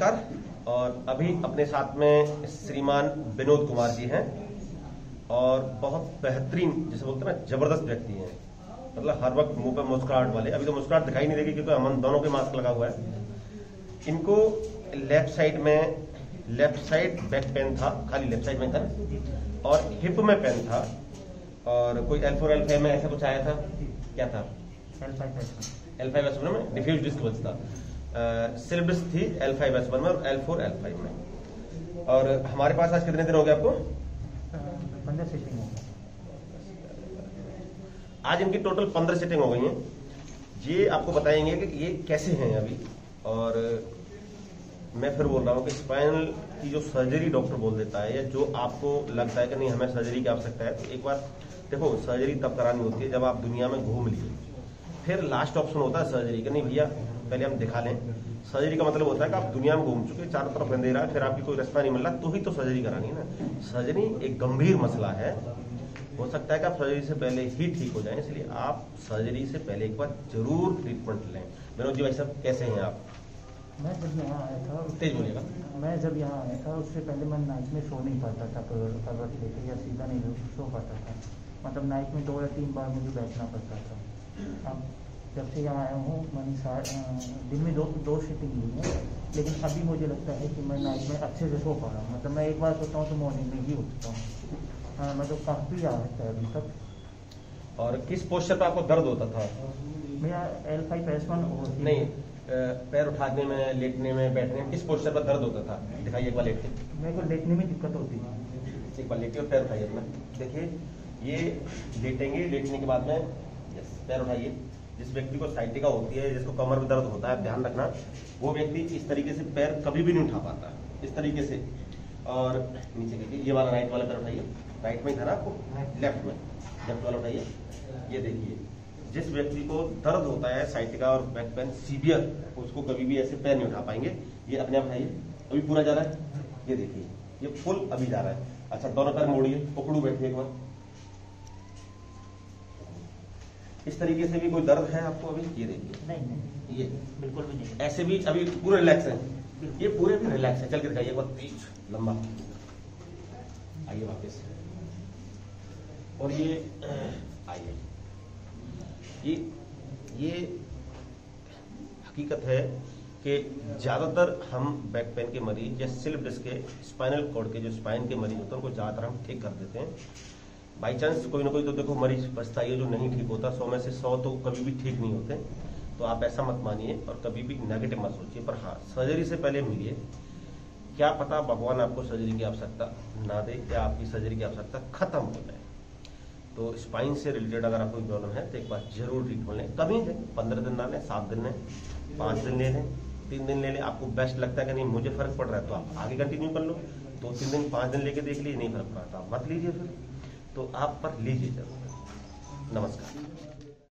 नमस्कार। और अभी अपने साथ में श्रीमान विनोद कुमार जी हैं और बहुत बेहतरीन जिसे बोलते हैं ना ज़बरदस्त व्यक्ति हैं। मतलब हर वक्त मुँह पे मुस्कुराहट वाले। अभी तो मुस्कुराहट दिखाई नहीं देगी क्योंकि हम दोनों के मास्क लगा हुआ है। इनको लेफ़्ट साइड में लेफ़्ट साइड बैक पेन था खाली लेफ़्ट साइड में था और हिप में पेन था। और कोई एल फोर एल फाइव में ऐसा कुछ आया था? क्या था? एल फाइव एस वन में डिफ्यूज डिस्क था सिल्फ डिस्क थी एल फाइव एस वन में और एल फोर एल फाइव में। और हमारे पास आज कितने दिन हो गए आपको? पंद्रह सीटिंग हो आज इनकी टोटल पंद्रह सेटिंग हो गई हैं। ये आपको बताएँगे कि ये कैसे हैं अभी। और मैं फिर बोल रहा हूँ कि स्पाइनल की जो सर्जरी डॉक्टर बोल देता है या जो आपको लगता है कि नहीं हमें सर्जरी की आवश्यकता है तो एक बार देखो सर्जरी तब करानी होती है जब आप दुनिया में घूम लिए। फिर लास्ट ऑप्शन होता है सर्जरी का। नहीं भैया पहले हम दिखा लें। सर्जरी का मतलब होता है कि आप दुनिया में घूम चुके चारों तरफ़ अंधेरा है फिर आपकी कोई रास्ता नहीं मिल रहा तो ही तो सर्जरी करानी है ना। सर्जरी एक गंभीर मसला है। हो सकता है कि आप सर्जरी से पहले ही ठीक हो जाएँ इसलिए आप सर्जरी से पहले एक बार ज़रूर ट्रीटमेंट लें। विनोद जी भाई साहब कैसे हैं आप? मैं जब यहाँ आया था तेज बोलिएगा मैं जब यहाँ आया था उससे पहले मैं नाइट में सो नहीं पाता था करवट लेके या सीधा नहीं सो पाता था। मतलब नाइट में दो या तीन बार मुझे बैठना पड़ता था। अब जब से यहाँ आया हूँ मैंने दिन में दो दो सीटिंग ली है लेकिन अभी मुझे लगता है कि मैं नाइट में अच्छे से सो पा रहा हूँ। मतलब मैं एक बार सोता हूँ तो मॉर्निंग में ही उठता हूँ। हाँ मतलब काफ़ी राहत है अभी तक। और किस पोस्चर पे आपको दर्द होता था? मेरा एल फाइव एस वन नहीं पैर उठाने में लेटने में बैठने में किस पोस्चर पर दर्द होता था? दिखाइए एक बार लेट के मेरे को लेटने में दिक्कत होती है। एक बार लेटिए और पैर उठाइए अपना। देखिए ये लेटेंगे लेटने के बाद में यस पैर उठाइए। जिस व्यक्ति को साइटिका होती है जिसको कमर में दर्द होता है ध्यान रखना वो व्यक्ति इस तरीके से पैर कभी भी नहीं उठा पाता। इस तरीके से। और नीचे देखिए ये वाला राइट वाला पैर उठाइए। राइट में धरा आपको? लेफ़्ट में। लेफ़्ट वाला उठाइए। ये देखिए जिस व्यक्ति को दर्द होता है साइटिका और बैक पेन सीवियर उसको कभी भी ऐसे पैर नहीं उठा पाएँगे। ये अपने आप उठाइए। अभी पूरा जा रहा है। ये देखिए ये फुल अभी जा रहा है। अच्छा दोनों पैर मोड़िए पकड़ू बैठिए एक बार। इस तरीके से भी कोई दर्द है आपको अभी? ये देखिए। नहीं नहीं ये। बिल्कुल भी नहीं। ऐसे भी अभी पूरे रिलैक्स है। ये पूरे भी रिलैक्स है। चल के दिखाइए तेज लंबा। आइए वापस। और ये आइए। ये ये हकीकत है कि ज़्यादातर हम बैक पेन के मरीज़ या स्लिप डिस्क के स्पाइनल कॉर्ड के जो स्पाइन के मरीज़ होते हैं उनको ज़्यादातर हम ठीक कर देते हैं। बाई चांस कोई ना कोई तो देखो मरीज़ बचता ही है जो नहीं ठीक होता। सौ में से सौ तो कभी भी ठीक नहीं होते। तो आप ऐसा मत मानिए और कभी भी नेगेटिव मत सोचिए। पर हाँ सर्जरी से पहले मिलिए। क्या पता भगवान आपको सर्जरी की आवश्यकता ना दे या आपकी सर्जरी की आवश्यकता खत्म हो जाए। तो स्पाइन से रिलेटेड अगर आपको प्रॉब्लम है तो एक बार ज़रूर ट्रीटमेंट लें। कभी लें, पंद्रह दिन ना लें, सात दिन लें, पाँच दिन ले लें, तीन दिन ले लें। आपको बेस्ट लगता है कि नहीं, मुझे फ़र्क पड़ रहा है तो आप आगे कंटिन्यू कर लो। दो, तीन दिन, पाँच दिन लेके देख लीजिए, नहीं फ़र्क पड़ा तो आप मत लीजिए फिर। तो आप पर लीजिए ज़रूर। नमस्कार।